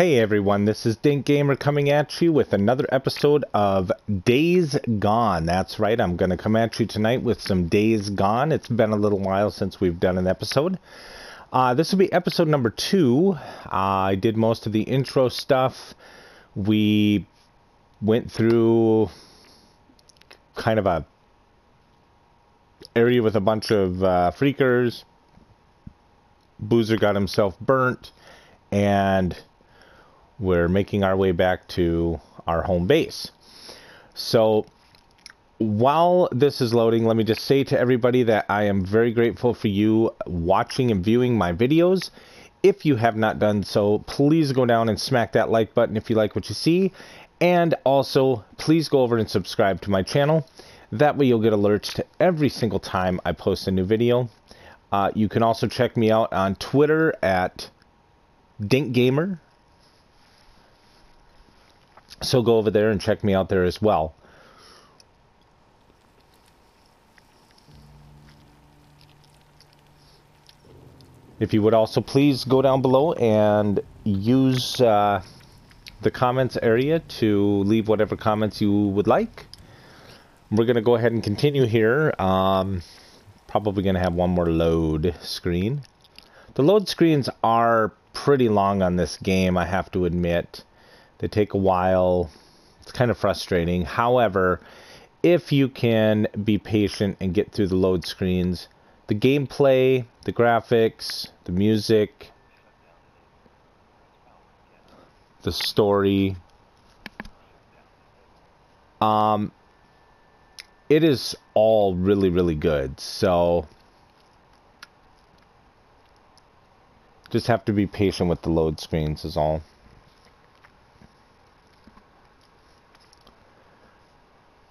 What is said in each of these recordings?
Hey everyone, this is Dink Gamer coming at you with another episode of Days Gone. That's right, I'm going to come at you tonight with some Days Gone. It's been a little while since we've done an episode. Uh, this will be episode number two. Uh, I did most of the intro stuff. We went through kind of a area with a bunch of uh, freakers. Boozer got himself burnt, and we're making our way back to our home base. So while this is loading, let me just say to everybody that I am very grateful for you watching and viewing my videos. If you have not done so, please go down and smack that like button if you like what you see. And also, please go over and subscribe to my channel. That way you'll get alerts to every single time I post a new video. Uh, you can also check me out on Twitter at DinkGamer. So go over there and check me out there as well. If you would also please go down below and use uh, the comments area to leave whatever comments you would like. We're going to go ahead and continue here. Um, probably going to have one more load screen. The load screens are pretty long on this game, I have to admit. They take a while. It's kind of frustrating. However, if you can be patient and get through the load screens, the gameplay, the graphics, the music, the story, um, it is all really, really good. So, just have to be patient with the load screens is all.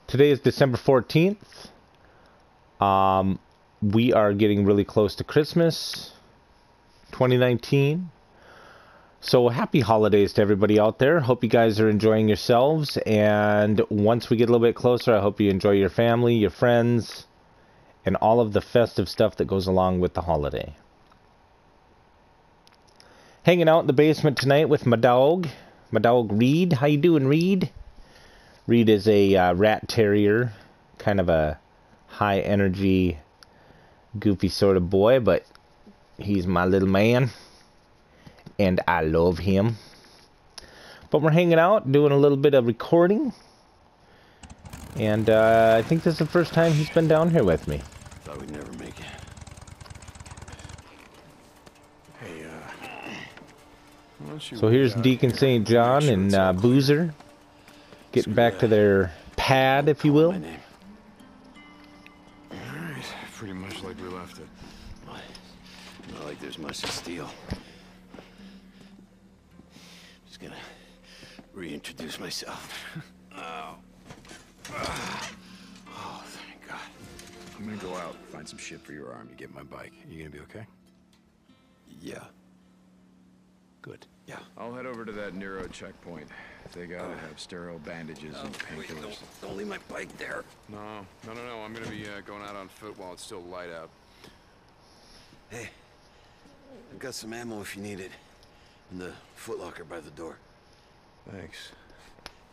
Today is December 14th. Um, we are getting really close to Christmas 2019. So happy holidays to everybody out there. Hope you guys are enjoying yourselves. And once we get a little bit closer, I hope you enjoy your family, your friends, and all of the festive stuff that goes along with the holiday. Hanging out in the basement tonight with my dog, my dog Reed. How you doing, Reed? Reed is a uh, rat terrier, kind of a high energy, goofy sort of boy, but he's my little man, and I love him. But we're hanging out, doing a little bit of recording, and uh, I think this is the first time he's been down here with me. Thought we'd never make it. Hey, uh. So here's Deacon St. John and uh, Boozer getting back to their pad, if you will. Alright, pretty much like we left it. Not like there's much to steal. Just gonna reintroduce myself. oh. Oh, thank God. I'm gonna go out, find some shit for your arm. You get my bike. Are You gonna be okay? Yeah. Good. Yeah. I'll head over to that Nero checkpoint. They gotta have sterile bandages and Wait, painkillers. don't, don't leave my bike there. No, no, no, no. I'm gonna be uh, going out on foot while it's still light out. Hey, I've got some ammo if you need it. In the footlocker by the door. Thanks.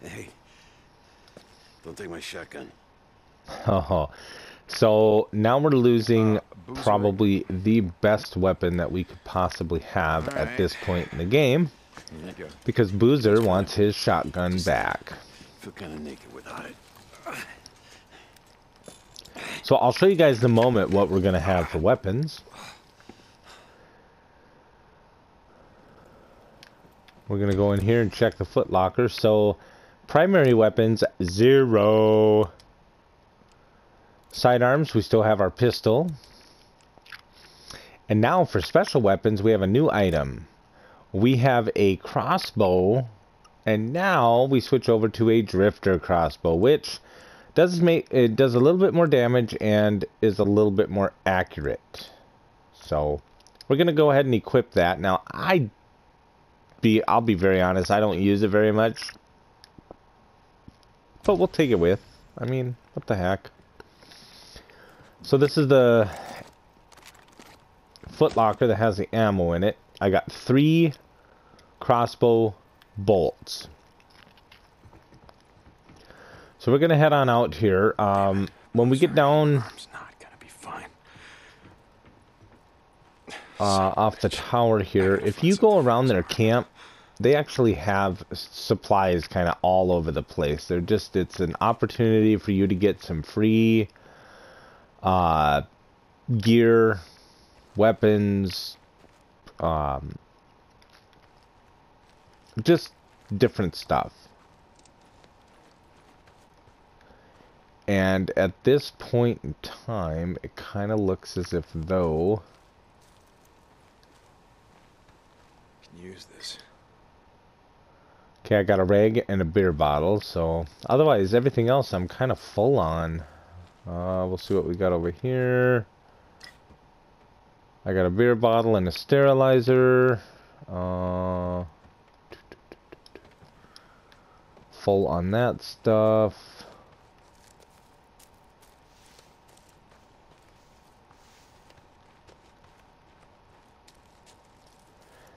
Hey, don't take my shotgun. Oh, so now we're losing Uh, probably the best weapon that we could possibly have at Alright. this point in the game Here you go. Because Boozer wants his shotgun back. feel kind of naked without it. So I'll show you guys the moment what we're gonna have for weapons. We're gonna go in here and check the foot locker. So primary weapons zero. Sidearms, we still have our pistol. And now for special weapons, we have a new item. We have a crossbow, and now we switch over to a drifter crossbow, which does make it does a little bit more damage and is a little bit more accurate. So we're gonna go ahead and equip that. Now I be I'll be very honest, I don't use it very much. But we'll take it with. I mean, what the heck. So this is the footlocker that has the ammo in it. I got three crossbow bolts. So we're gonna head on out here. Um, when we get down not gonna be fine. uh, off the tower here, if you go around their camp, they actually have supplies kind of all over the place. They're just it's an opportunity for you to get some free uh, gear, weapons, um, just different stuff. And at this point in time, it kind of looks as if though Can use this. Okay, I got a rag and a beer bottle, so otherwise everything else I'm kind of full on. Uh, we'll see what we got over here. I got a beer bottle and a sterilizer. Uh, full on that stuff.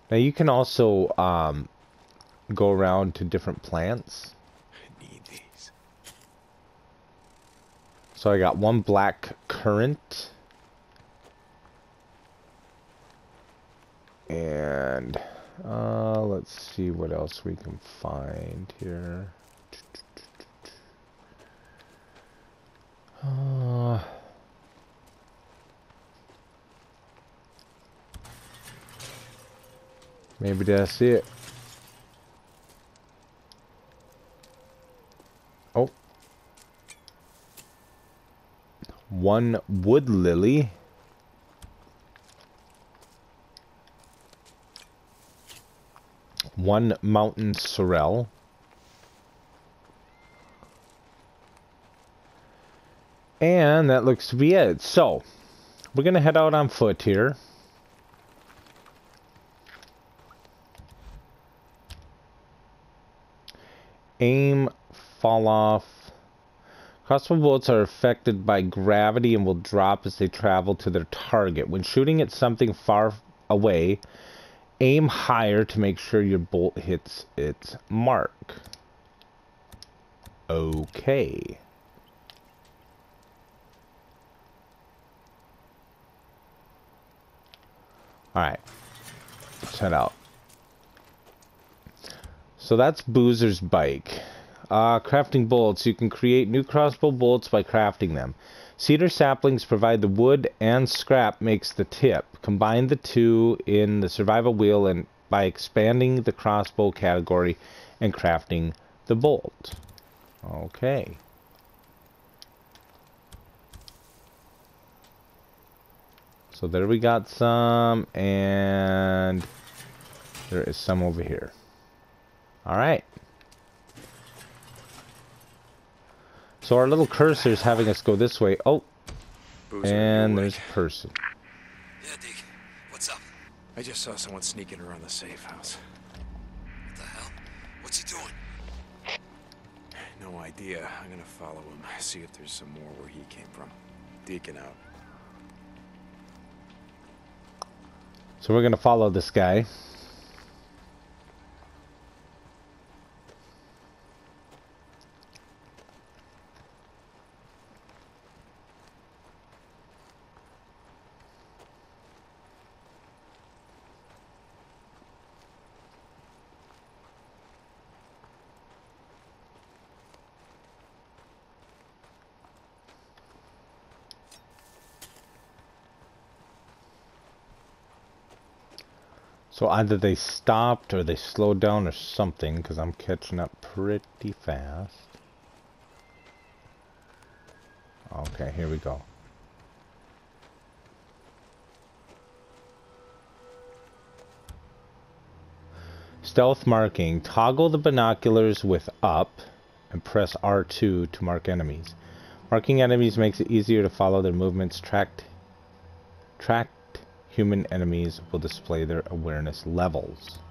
Now you can also um, go around to different plants. I need these. So I got one black currant. And uh, let's see what else we can find here. Uh, maybe that's it. Oh. One wood lily. One mountain sorrel. And that looks to be it. So, we're going to head out on foot here. Aim, fall off. Crossbow bolts are affected by gravity and will drop as they travel to their target. When shooting at something far away, aim higher to make sure your bolt hits its mark. Okay. Alright. Let's head out. So that's Boozer's bike. Uh, crafting bolts. You can create new crossbow bolts by crafting them. Cedar saplings provide the wood and scrap makes the tip. Combine the two in the survival wheel and by expanding the crossbow category and crafting the bolt. Okay. So there we got some, and there is some over here. Alright. So our little cursor is having us go this way. Oh, Boozer, and there's a person. Yeah, Deke. What's up? I just saw someone sneaking around the safe house. What the hell? What's he doing? No idea. I'm gonna follow him, see if there's some more where he came from. Deacon out. So we're going to follow this guy. Either they stopped or they slowed down or something because I'm catching up pretty fast. Okay, here we go. Stealth marking. Toggle the binoculars with up and press R2 to mark enemies. Marking enemies makes it easier to follow their movements. Tracked, tracked human enemies will display their awareness levels.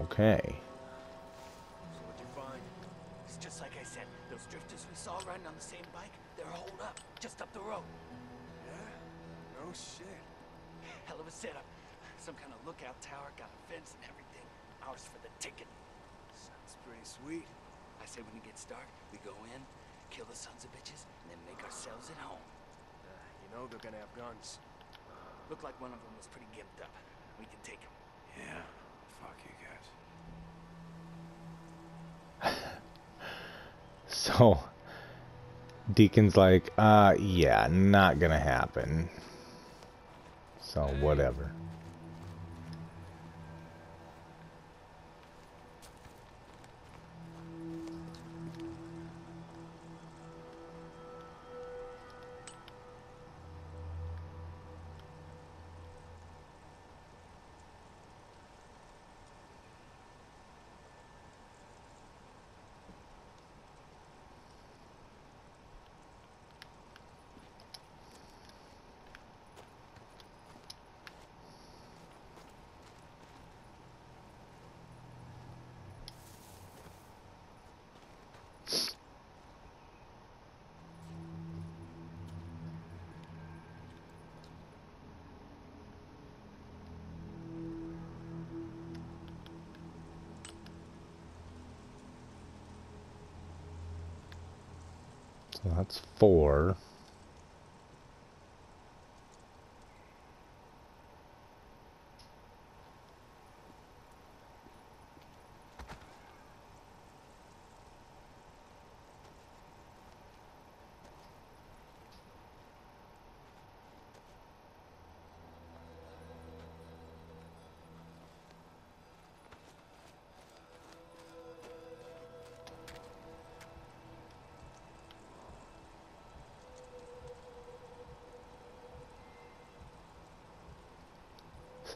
Okay. So what'd you find? It's just like I said. Those drifters we saw riding on the same bike, they're holed up just up the road. Yeah? No shit. Hell of a setup. Some kind of lookout tower, got a fence and everything. Ours for the taking. Sounds pretty sweet. I say when it gets dark, we go in, kill the sons of bitches, and then make ourselves at home. Uh, you know they're gonna have guns. Looked like one of them was pretty gimped up. We can take him. Yeah. Fuck you guys. So Deacon's like, uh, yeah, not gonna happen. So whatever. Four.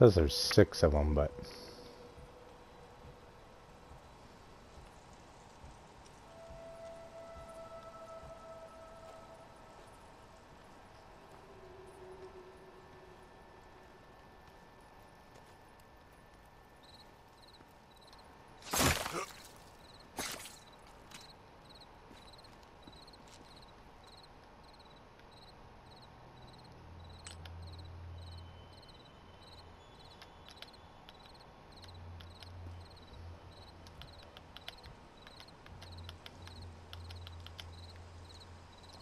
Says there's six of them, but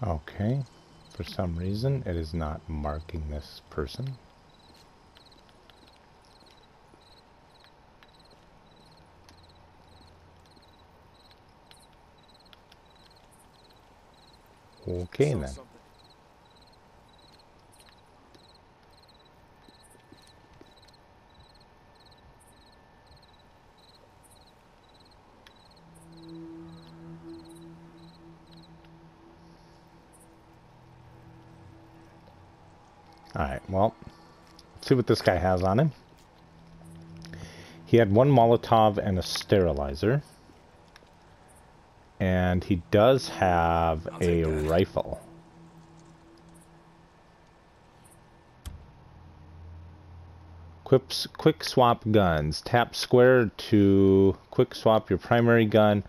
okay. For some reason, it is not marking this person. Okay then. See what this guy has on him. He had one Molotov and a sterilizer. And he does have I'll a rifle. Quips, quick swap guns. Tap square to quick swap your primary gun.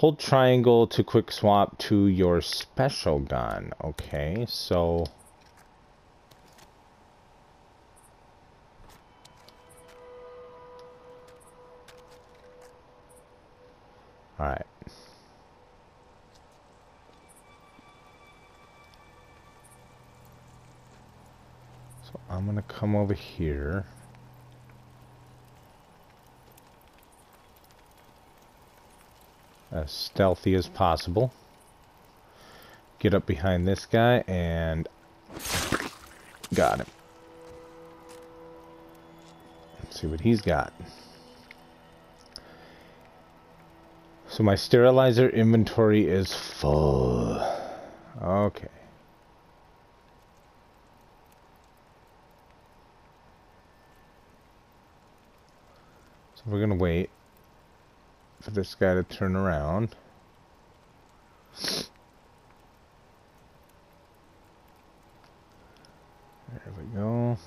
Hold triangle to quick swap to your special gun. Okay, so... Gonna come over here. As stealthy as possible. Get up behind this guy and got him. Let's see what he's got. So my sterilizer inventory is full. Okay. So we're gonna wait for this guy to turn around. There we go.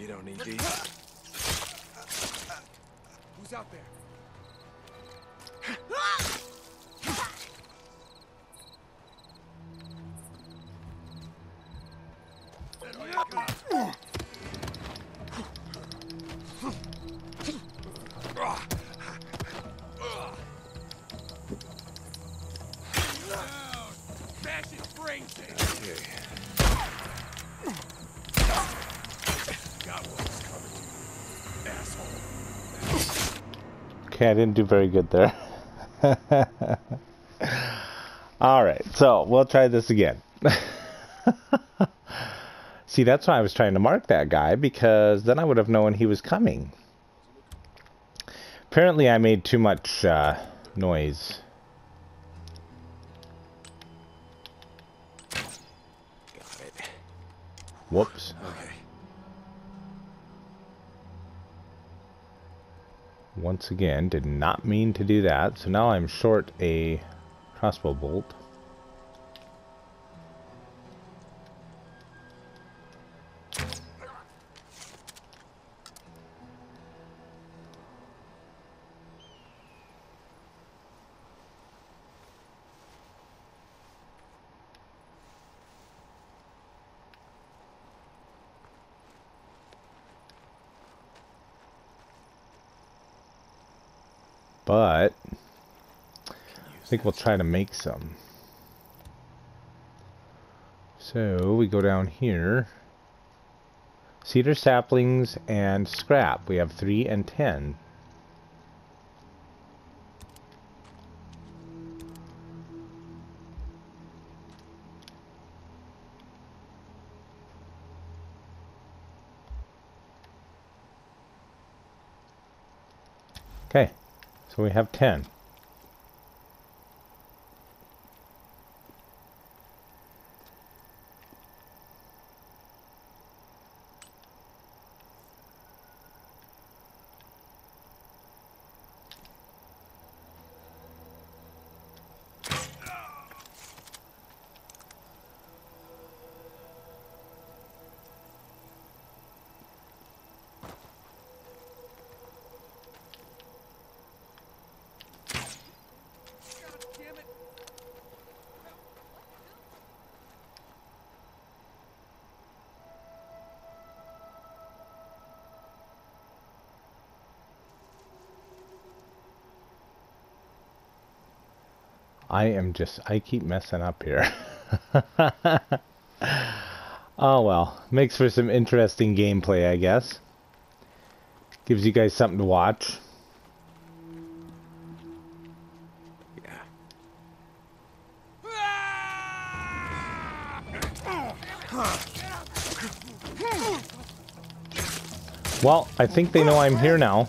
You don't need these. Who's out there? Ah! Okay, I didn't do very good there. All right, so we'll try this again. See, that's why I was trying to mark that guy because then I would have known he was coming. Apparently, I made too much uh, noise. Whoops. Once again, did not mean to do that. So now I'm short a crossbow bolt. But I think we'll try to make some. So we go down here. Cedar saplings and scrap. We have 3 and 10. So we have 10. Just, I keep messing up here. oh well, makes for some interesting gameplay, I guess. Gives you guys something to watch. Yeah. Well, I think they know I'm here now.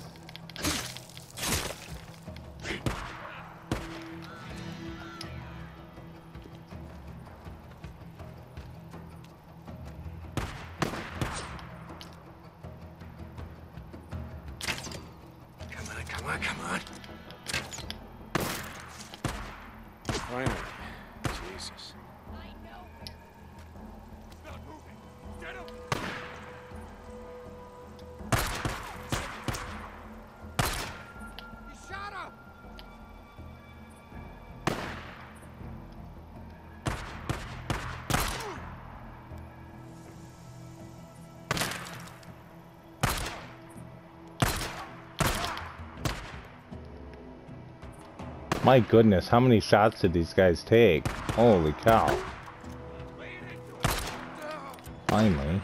My goodness, how many shots did these guys take? Holy cow. Finally.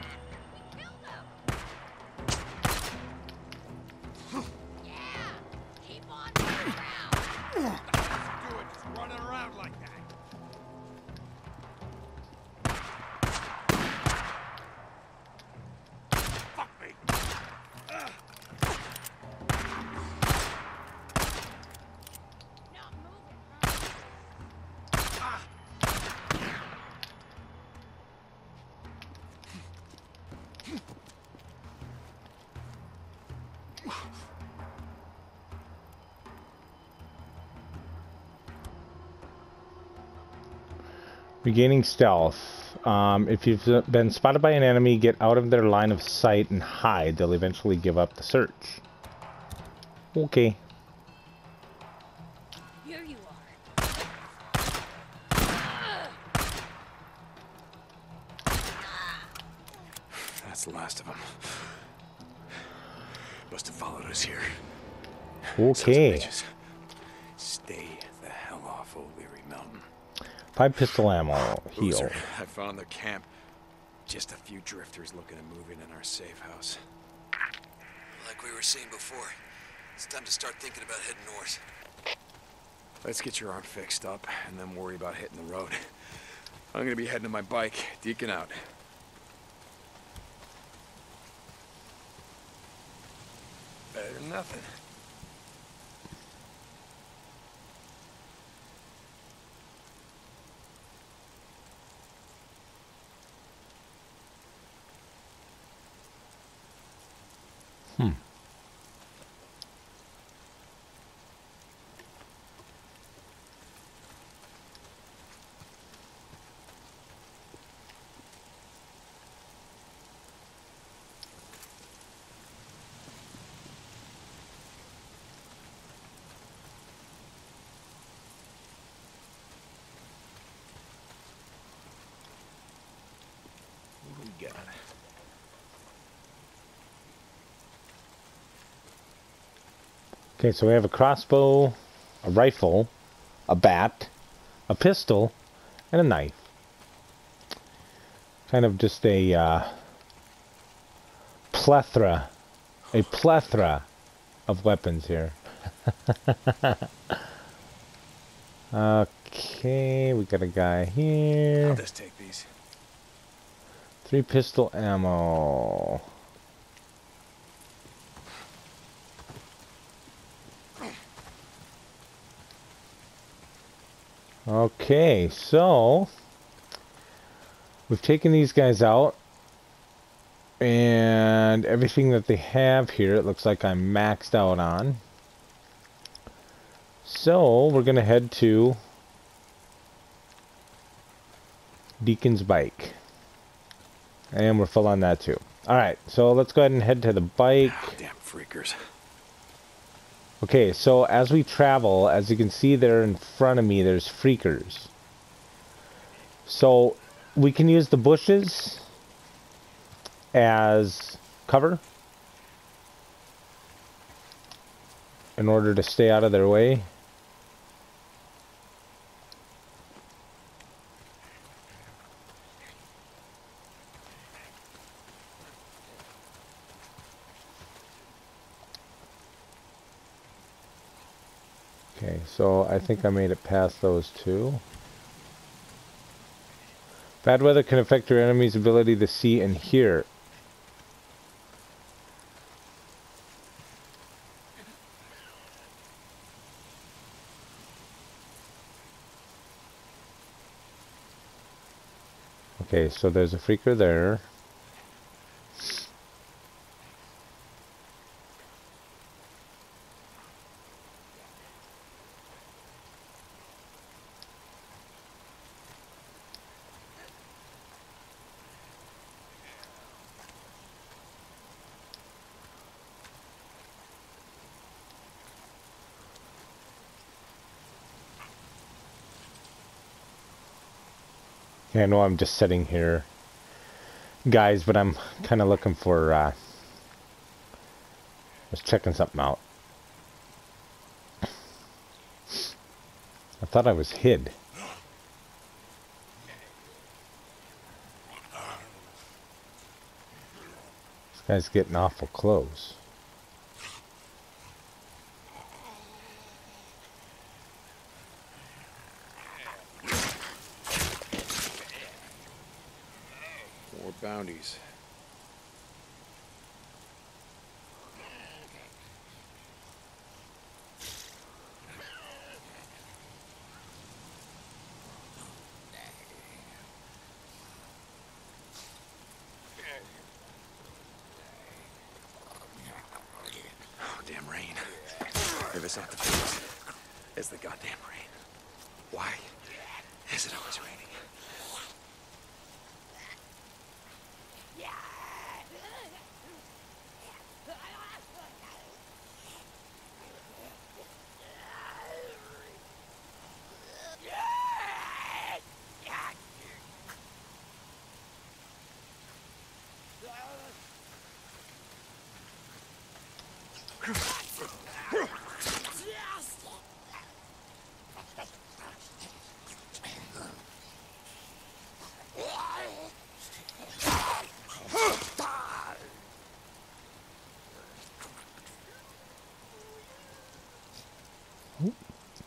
Regaining stealth. Um, if you've been spotted by an enemy, get out of their line of sight and hide. They'll eventually give up the search. Okay. Here you are. That's the last of them. Must have followed us here. Sons of Okay. bitches. Stay the hell off O'Leary Mountain. Five pistol ammo. Heal. Boozer, I found the camp. Just a few drifters looking to move in in our safe house. Like we were seeing before, it's time to start thinking about heading north. Let's get your arm fixed up and then worry about hitting the road. I'm gonna be heading to my bike. Deacon out. Better than nothing. What do we got? Okay, so we have a crossbow, a rifle, a bat, a pistol, and a knife. Kind of just a uh, plethora, a plethora of weapons here. okay, we got a guy here. I'll just take these. Three pistol ammo. Okay, so we've taken these guys out and everything that they have here it looks like I'm maxed out on. So we're gonna head to Deacon's bike. And we're full on that too. Alright, so let's go ahead and head to the bike. Ah, damn freakers. Okay, so as we travel, as you can see there in front of me, there's freakers. So we can use the bushes as cover in order to stay out of their way. Okay, so I think I made it past those two. Bad weather can affect your enemy's ability to see and hear. Okay, so there's a freaker there. I know I'm just sitting here, guys, but I'm kind of looking for, uh, just checking something out. I thought I was hid. This guy's getting awful close. More bounties. Oh, damn rain. Rip us off the face. It's the goddamn rain. Why is it always raining?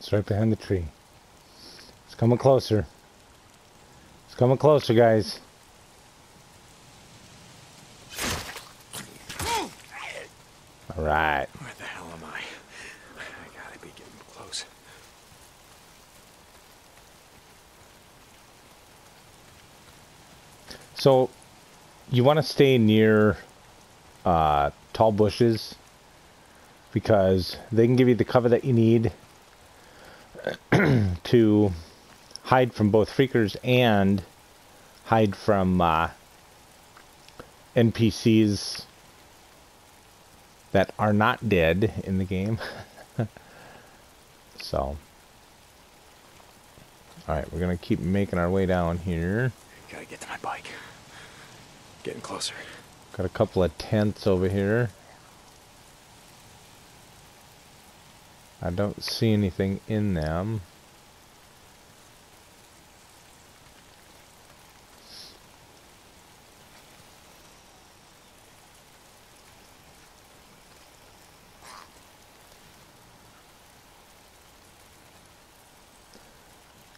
It's right behind the tree. It's coming closer. It's coming closer, guys. All right. Where the hell am I? I gotta be getting close. So, you want to stay near uh, tall bushes because they can give you the cover that you need to hide from both freakers and hide from uh, NPCs that are not dead in the game. so, alright, we're going to keep making our way down here. Gotta get to my bike. Getting closer. Got a couple of tents over here. I don't see anything in them.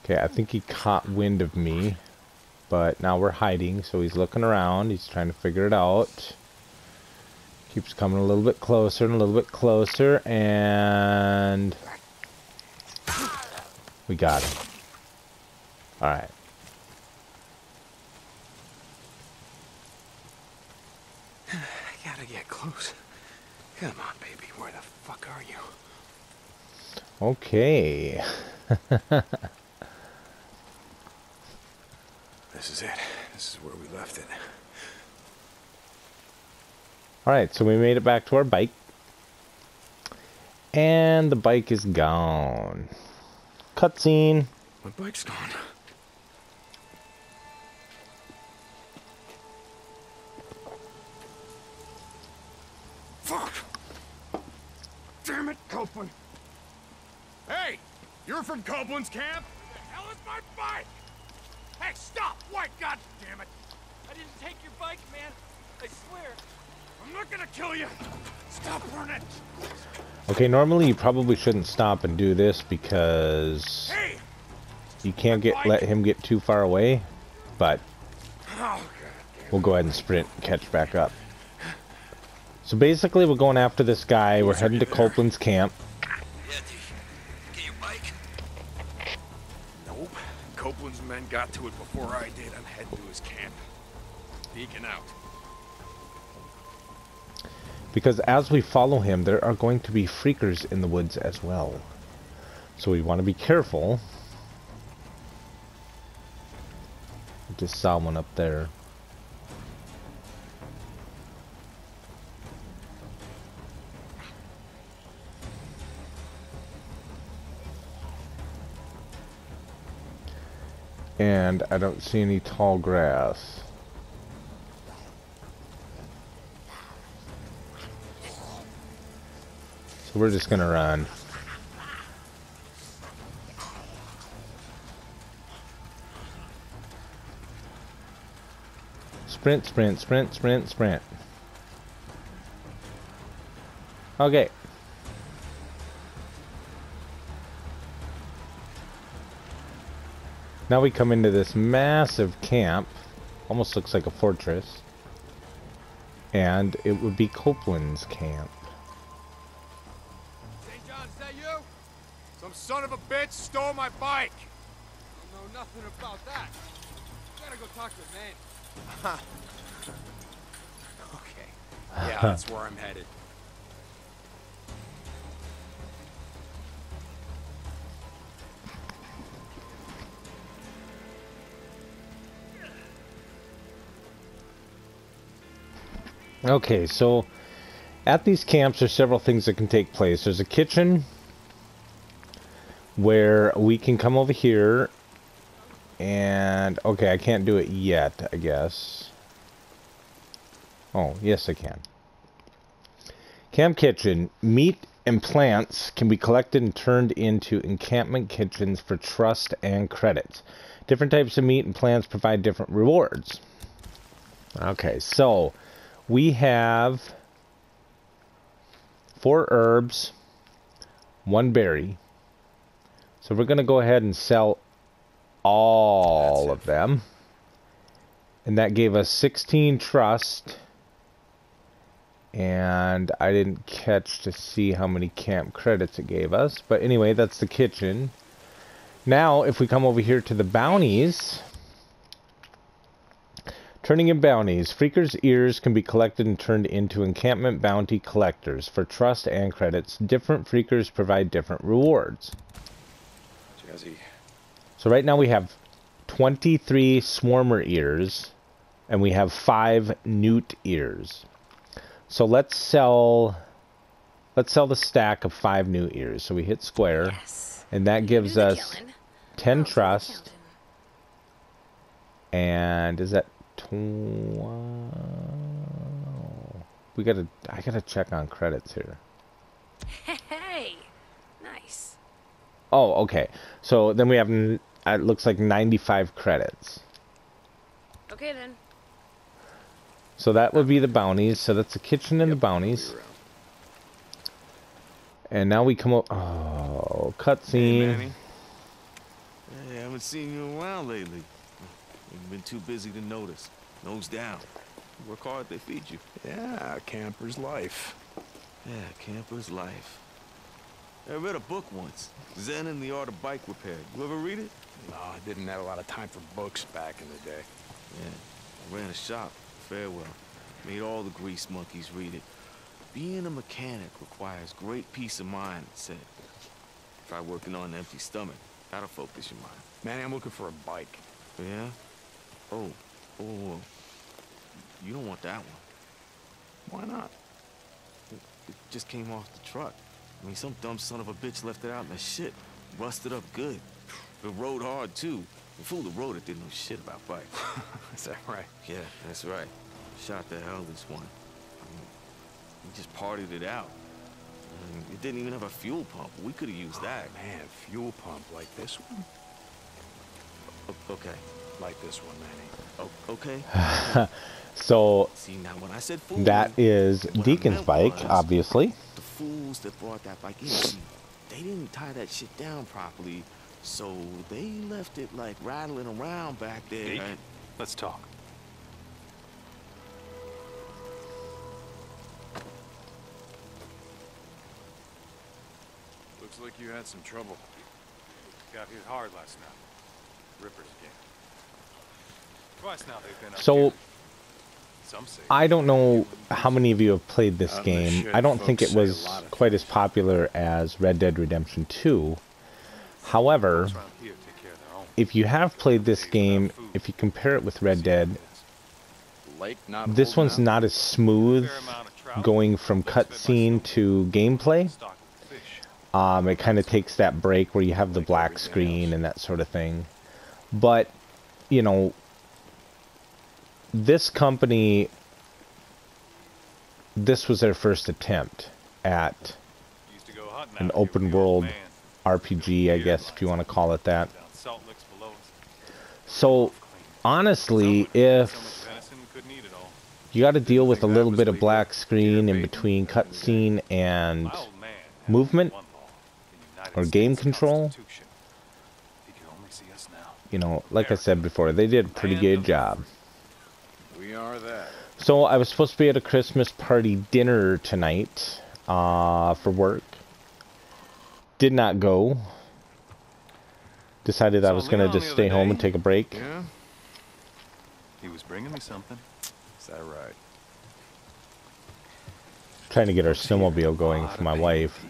Okay, I think he caught wind of me. But now we're hiding, so he's looking around. He's trying to figure it out. Keeps coming a little bit closer and a little bit closer, and we got him. All right. I gotta get close. Come on, baby. Where the fuck are you? Okay. This is it. This is where we left it. All right, so we made it back to our bike. And the bike is gone. Cutscene. My bike's gone. Fuck! Damn it, Copeland! Hey! You're from Copeland's camp? Where the hell is my bike? Hey, stop! White, god damn it! I didn't take your bike, man. I swear. I'm not gonna kill you! Stop running! Okay, normally you probably shouldn't stop and do this because Hey! you can't get let him get too far away. But Oh, we'll go ahead and sprint and catch back up. So basically, we're going after this guy. We're heading to Copeland's camp. Yeah, get your bike? Nope. Copeland's men got to it before I did. I'm heading to his camp. Deacon out. Because as we follow him, there are going to be freakers in the woods as well. So we want to be careful. Just saw one up there. And I don't see any tall grass. So we're just gonna run. Sprint, sprint, sprint, sprint, sprint. Okay. Now we come into this massive camp. Almost looks like a fortress. And it would be Copeland's camp. Son of a bitch stole my bike! I don't know nothing about that. Gotta go talk to the man. Okay. Yeah, that's where I'm headed. Okay, so at these camps, there's several things that can take place. There's a kitchen where we can come over here and okay, I can't do it yet, I guess. Oh, yes, I can. Camp kitchen. Meat and plants can be collected and turned into encampment kitchens for trust and credits. Different types of meat and plants provide different rewards. Okay, so we have four herbs, one berry, So we're going to go ahead and sell all of them. And that gave us 16 trust. And I didn't catch to see how many camp credits it gave us. But anyway, that's the kitchen. Now, if we come over here to the bounties, turning in bounties, Freaker's ears can be collected and turned into encampment bounty collectors for trust and credits. Different Freakers provide different rewards. Jazzy. So right now we have 23 Swarmer ears, and we have five Newt ears. So let's sell, let's sell the stack of five Newt ears. So we hit square, Yes. and that Do gives us killing. 10 Oh, so trust. And is that tw- We gotta. I gotta check on credits here. Hey, nice. Oh, okay. So then we have. It looks like 95 credits. Okay then. So that would be the bounties. So that's the kitchen and the bounties. And now we come up. Oh, cutscene. Manny. Hey, I haven't seen you around lately. You've been too busy to notice. Nose down. Work hard, they feed you. Yeah, camper's life. Yeah, camper's life. I read a book once, Zen and the Art of Bike Repair. You ever read it? No, I didn't have a lot of time for books back in the day. Yeah, I ran a shop, Farewell. Made all the grease monkeys read it. Being a mechanic requires great peace of mind, it said. Try working on an empty stomach. That'll focus your mind. Manny, I'm looking for a bike. Yeah? Oh, oh. You don't want that one. Why not? It, it just came off the truck. I mean, some dumb son of a bitch left it out in the shit. Rusted up good. It rode hard, too. The fool that rode it didn't know shit about bikes. Is that right? yeah, that's right. Shot the hell this one. I mean, he just partied it out. I mean, it didn't even have a fuel pump. We could have used oh, that. Man, fuel pump like this one? O- okay. Like this one, Manny. O- okay. So See, now when I said fool, that is Deacon's bike, was- obviously. The fools that brought that bike in, see, they didn't tie that shit down properly, so they left it like rattling around back there. Deke? and- Let's talk. Looks like you had some trouble. Got hit hard last night. Rippers again. Twice now they've been up So here. I don't know how many of you have played this game. I don't think it was quite as popular as Red Dead Redemption 2. However, folks around here take care of their own. if you have played this game, if you compare it with Red Dead, this one's not as smooth Fair amount of trout. going from Folks fed by cutscene to gameplay. stock of fish. Um, it kind of takes that break where you have the black screen and that sort of thing. But, you know, this company, this was their first attempt at Used to go hunting an out here with open world. RPG, I guess, if you want to call it that. Down salt licks below us. So, honestly, if So much venison we couldn't eat it all. you got to deal with a little bit of black screen in between cutscene and My old man had movement one law, the United or game control. Constitution. He could only see us now. you know, like I said before, they did a pretty good job. We are that. So I was supposed to be at a Christmas party dinner tonight uh, for work. Did not go. Decided I was gonna just stay home day. and take a break. Yeah? He was bringing me something. Is that right? Trying to get our snowmobile going for my wife.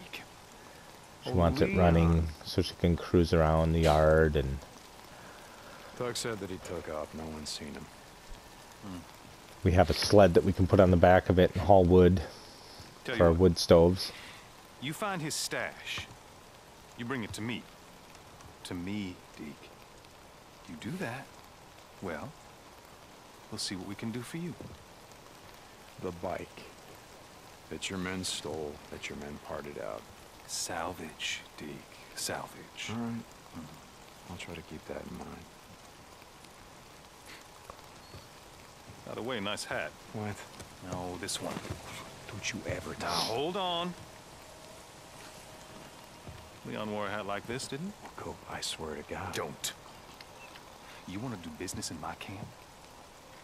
She Oh, wants it running so she can cruise around the yard and Doug said that he took off. No one's seen him. We have a sled that we can put on the back of it and haul wood Tell for our what, wood stoves. you find his stash. You bring it to me. To me, Deke. You do that, well, we'll see what we can do for you. The bike that your men stole, that your men parted out. Salvage, Deke. Salvage. All right. Mm-hmm. I'll try to keep that in mind. By the way, nice hat. What? No, this one. Don't you ever Now hold on. Leon wore a hat like this, didn't he? Oh, Cope, I swear to God. Don't. You want to do business in my camp?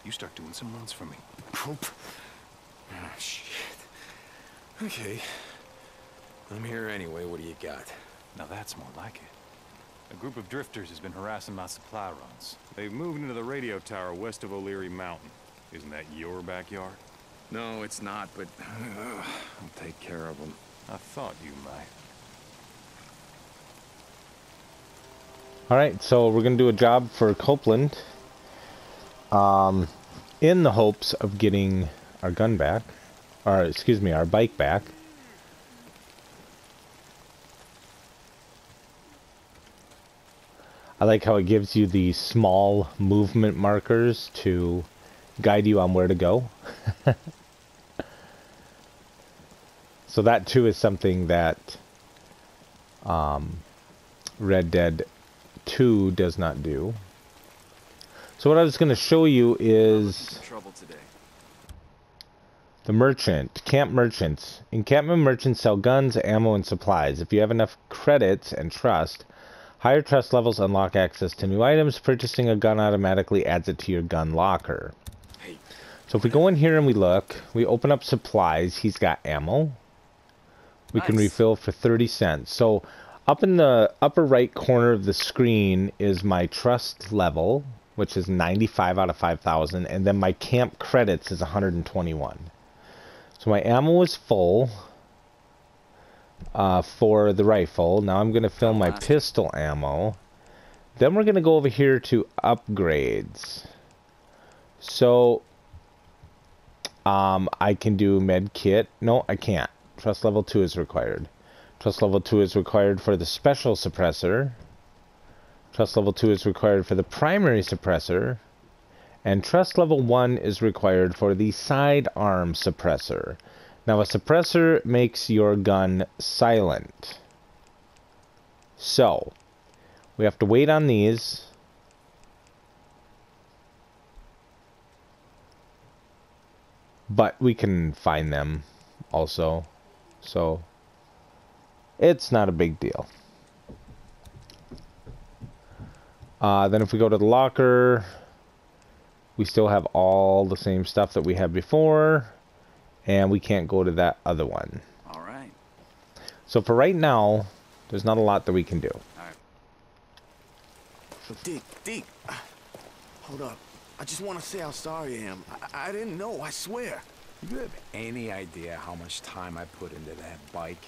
You start doing some runs for me. Cope. Oh, shit. Okay. I'm here anyway. What do you got? Now that's more like it. A group of drifters has been harassing my supply runs. They've moved into the radio tower west of O'Leary Mountain. Isn't that your backyard? No, it's not, but I'll take care of them. I thought you might. All right, so we're gonna do a job for Copeland, um, in the hopes of getting our gun back, or excuse me, our bike back. I like how it gives you the small movement markers to guide you on where to go. so that too is something that um, Red Dead 2 does not do. So what I was going to show you is the merchant, camp merchants. Encampment merchants sell guns, ammo, and supplies. If you have enough credits and trust, higher trust levels unlock access to new items. Purchasing a gun automatically adds it to your gun locker. So if we go in here and we look, we open up supplies. He's got ammo. We can refill for 30 cents. So up in the upper right corner of the screen is my trust level, which is 95 out of 5,000. And then my camp credits is 121. So my ammo is full uh, for the rifle. Now I'm going to fill my pistol ammo. Then we're going to go over here to upgrades. So um, I can do med kit. No, I can't. Trust level 2 is required. Trust level 2 is required for the special suppressor. Trust level 2 is required for the primary suppressor. And trust level 1 is required for the sidearm suppressor. Now, a suppressor makes your gun silent. So, we have to wait on these. But we can find them also. So, it's not a big deal. Uh, then if we go to the locker, we still have all the same stuff that we had before. And we can't go to that other one. All right. So for right now, there's not a lot that we can do. Deke, Deke. ah, Hold up. I just want to say how sorry I am. I, I didn't know, I swear. You have any idea how much time I put into that bike?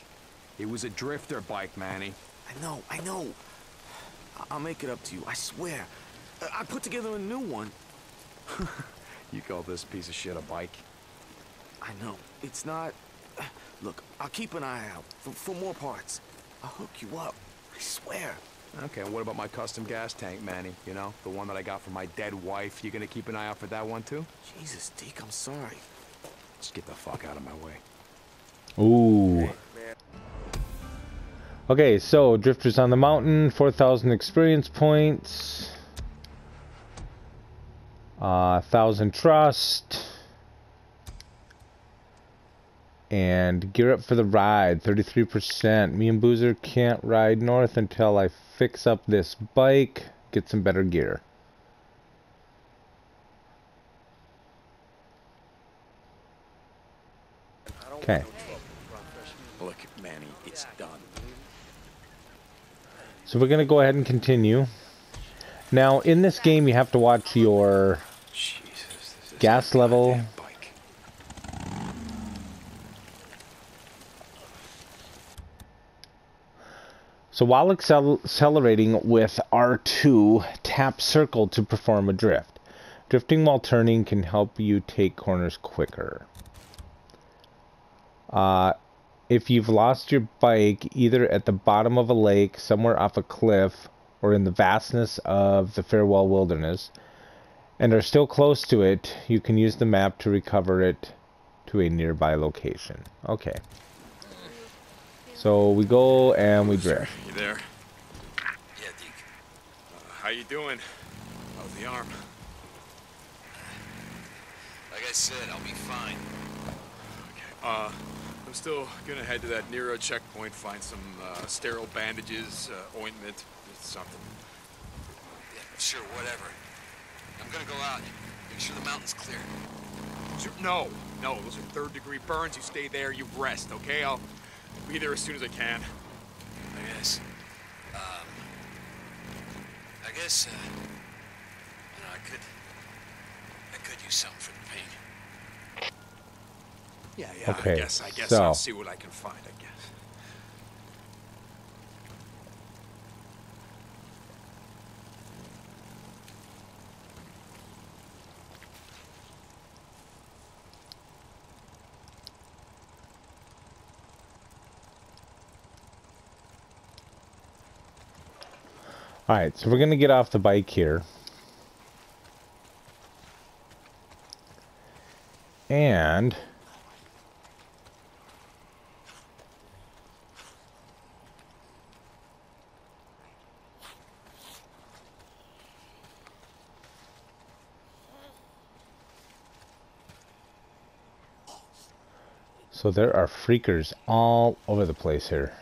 It was a drifter bike, Manny. I know, I know. I'll make it up to you, I swear. I, I put together a new one. You call this piece of shit a bike? I know. It's not... Look, I'll keep an eye out for, for more parts. I'll hook you up. I swear. Okay, and what about my custom gas tank, Manny? You know, the one that I got from my dead wife. You gonna keep an eye out for that one, too? Jesus, Deke, I'm sorry. Just get the fuck out of my way. Ooh. Okay, so Drifters on the Mountain, 4,000 experience points. Uh, 1,000 trust. And gear up for the ride, 33%. Me and Boozer can't ride north until I fix up this bike, get some better gear. Okay. Look, Manny, it's done. So we're gonna go ahead and continue. Now, in this game, you have to watch your Jesus, this gas level. goddamn bike. So while accelerating with R2, tap circle to perform a drift. Drifting while turning can help you take corners quicker. Uh, if you've lost your bike either at the bottom of a lake, somewhere off a cliff, or in the vastness of the Farewell Wilderness, and are still close to it, you can use the map to recover it to a nearby location. Okay. So we go and we drift. You there? Yeah, Deke. How you doing? How's the arm? Like I said, I'll be fine. Okay. Uh, I'm still gonna head to that Nero checkpoint, find some uh, sterile bandages, uh, ointment, something. Yeah, sure, whatever. I'm gonna go out. Make sure the mountain's clear. No, no, those are third degree burns. You stay there, you rest, okay? I'll be there as soon as I can. I guess. Um, I guess, uh, you know, I could, I could use something for the pain. Yeah, yeah. Okay, I guess. I guess so- I'll see what I can find. I guess. All right, so we're gonna get off the bike here. And So there are freakers all over the place here.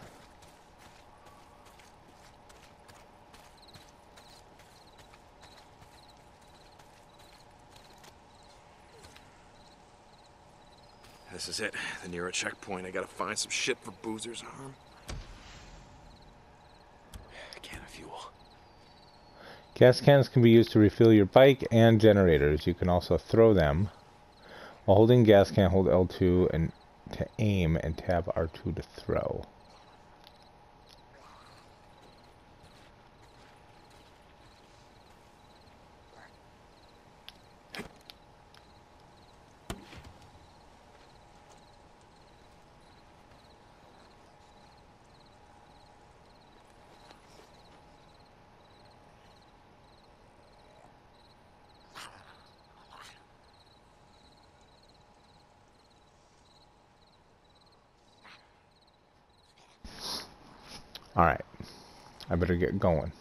It. The Nero checkpoint. I gotta find some shit for Boozer's arm. Can of fuel. Gas cans can be used to refill your bike and generators. You can also throw them. While holding gas can, hold L2 and to aim and tab R2 to throw. Alright. I better get going.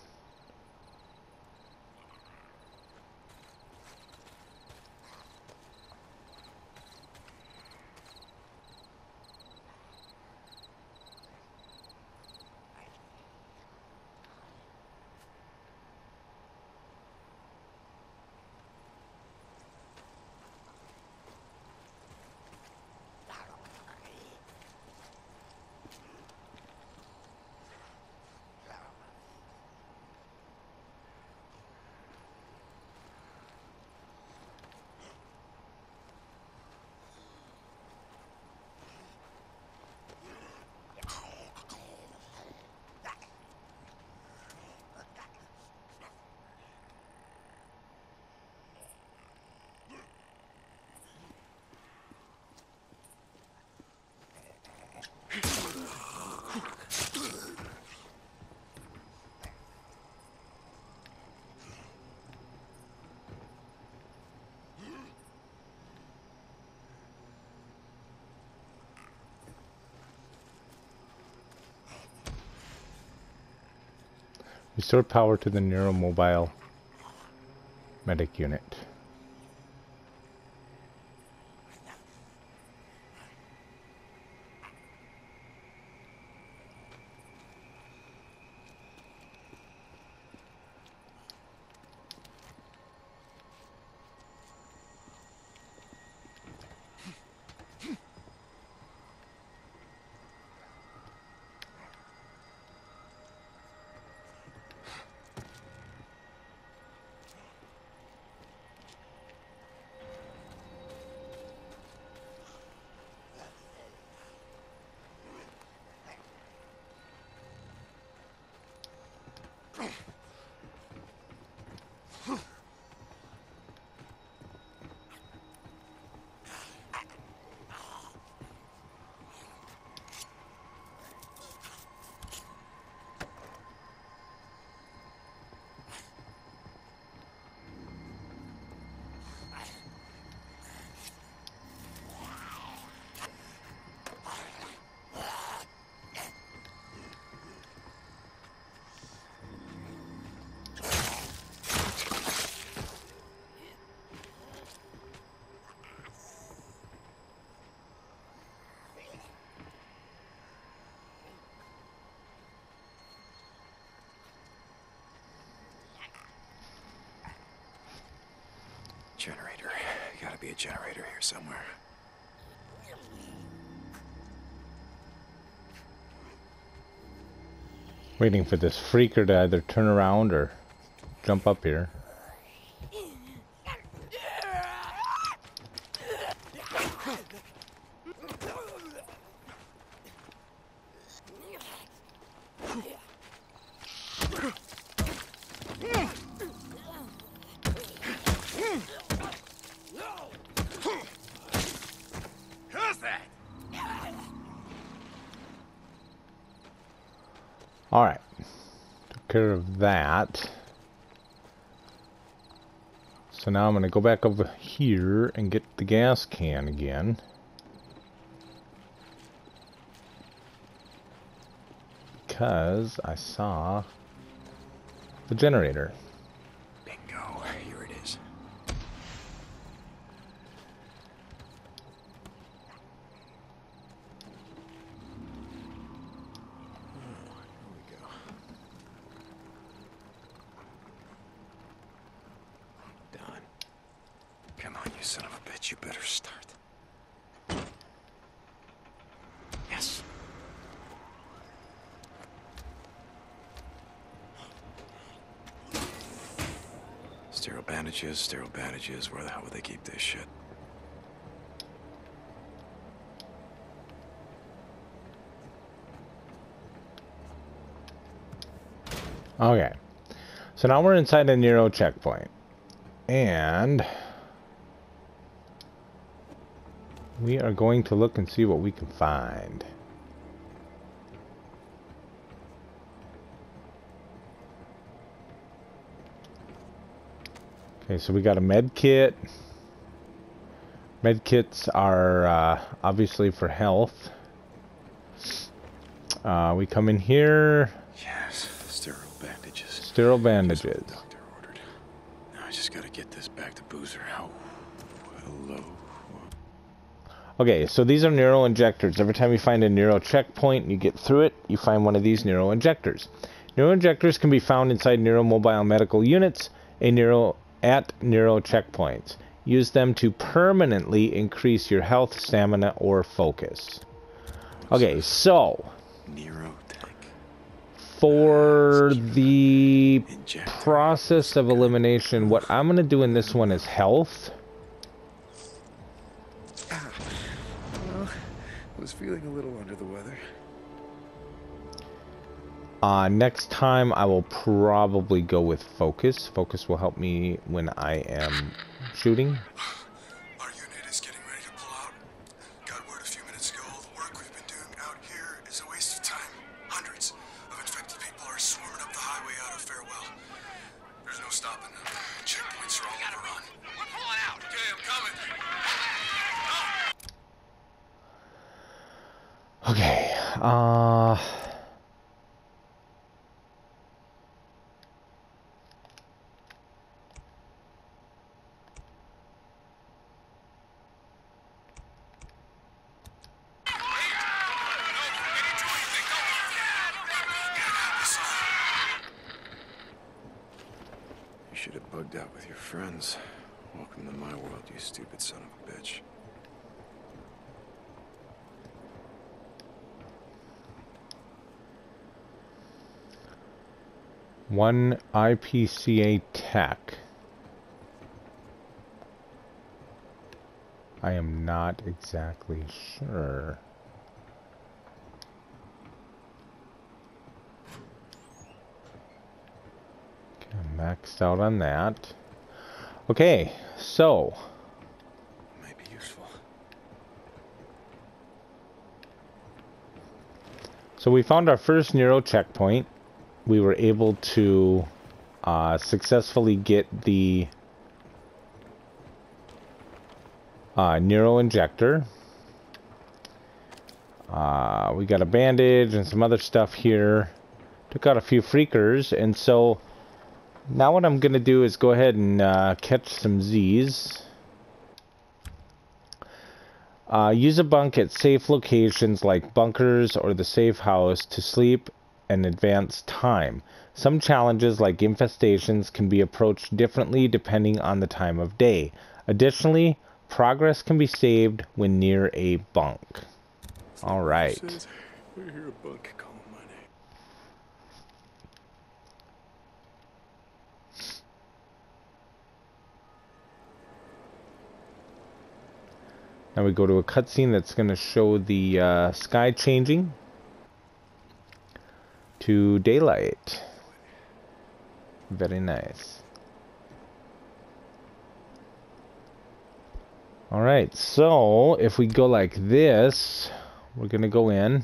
Restore power to the Nero mobile medic unit. Be a generator here somewhere. Waiting for this freaker to either turn around or jump up here. Alright. Took care of that. So now I'm going to go back over here and get the gas can again. Because I saw the generator. Bingo. Here it is. Oh, here we go. Done. Come on, you son of a bitch. You better start. Yes. Sterile bandages, sterile bandages. Where the hell would they keep this shit? Okay. So now we're inside a Nero checkpoint. And we are going to look and see what we can find. Okay, so we got a med kit. Med kits are uh, obviously for health. Uh, we come in here, Yes, sterile bandages. sterile bandages. Doctor ordered. Now I just gotta get this back to Boozer. Oh, hello. Okay, so these are neural injectors. Every time you find a neural checkpoint, and you get through it, you find one of these neural injectors. Neural injectors can be found inside neuromobile medical units a neural, at neural checkpoints. Use them to permanently increase your health, stamina, or focus. Okay, so for the process of elimination, what I'm going to do in this one is health. Ah, I Was feeling a little under the weather. Uh, next time I will probably go with focus. Focus will help me when I am shooting. Our unit is getting ready to pull out. Got word a few minutes ago. The work we've been doing out here is a waste of time. Hundreds of infected people are swarming up the highway out of Farewell. There's no stopping them. Checkpoints are all overrun. We're pulling out. Okay, I'm coming. Okay. Uh. You should have bugged out with your friends. Welcome to my world, you stupid son of a bitch. One IPCA tech. I am not exactly sure. Okay, I'm maxed out on that. Okay, so Might be useful. So we found our first Nero checkpoint. We were able to uh, successfully get the uh, Nero injector. Uh, we got a bandage and some other stuff here. Took out a few freakers, and so now what I'm gonna do is go ahead and uh, catch some Z's. Uh, use a bunk at safe locations like bunkers or the safe house to sleep an advanced time. Some challenges, like infestations, can be approached differently depending on the time of day. Additionally, progress can be saved when near a bunk. All right. We're here a bunk calling my name. Now we go to a cutscene that's going to show the uh, sky changing to daylight. Very nice. Alright, so if we go like this, we're going to go in.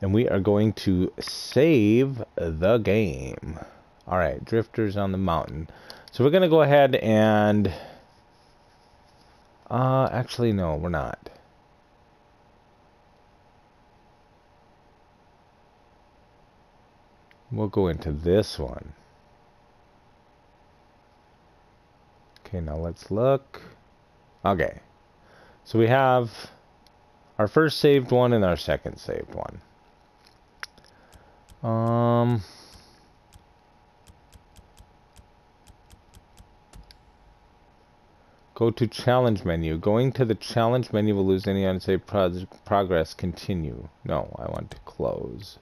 And we are going to save the game. Alright, Drifters on the Mountain. So we're going to go ahead and... Uh, actually, no, we're not. We'll go into this one. Okay, now let's look. Okay. So we have our first saved one and our second saved one. Um... Go to challenge menu. Going to the challenge menu will lose any unsaved pro progress. Continue. No, I want to close.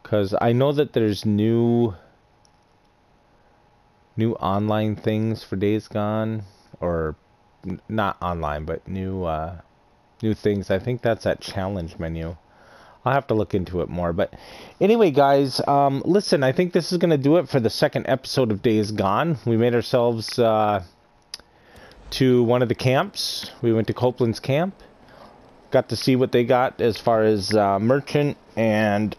Because I know that there's new new online things for Days Gone. Or not online, but new uh, new things. I think that's that challenge menu. I'll have to look into it more. But anyway, guys, um, listen, I think this is going to do it for the second episode of Days Gone. We made ourselves uh, to one of the camps. We went to Copeland's camp. Got to see what they got as far as uh, merchant and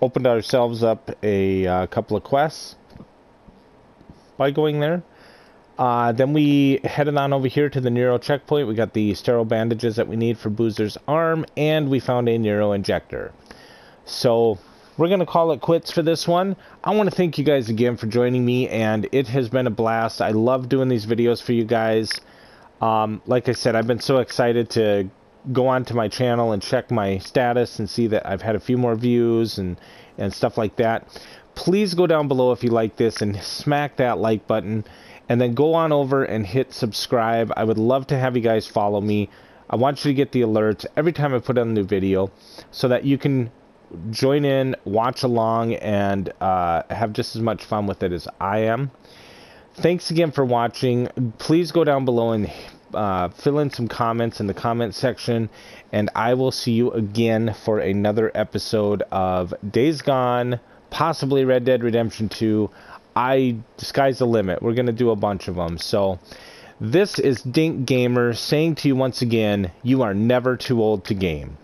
opened ourselves up a uh, couple of quests by going there. Uh, then we headed on over here to the Nero checkpoint. We got the sterile bandages that we need for Boozer's arm, and we found a Nero injector. So we're going to call it quits for this one. I want to thank you guys again for joining me, and it has been a blast. I love doing these videos for you guys. Um, like I said, I've been so excited to go onto my channel and check my status and see that I've had a few more views and, and stuff like that. Please go down below if you like this and smack that like button and then go on over and hit subscribe. I would love to have you guys follow me. I want you to get the alerts every time I put out a new video so that you can join in, watch along, and uh, have just as much fun with it as I am. Thanks again for watching. Please go down below and uh, fill in some comments in the comment section, and I will see you again for another episode of Days Gone, possibly Red Dead Redemption 2. I sky's the limit. We're gonna do a bunch of them. So this is Dink Gamer saying to you once again, you are never too old to game.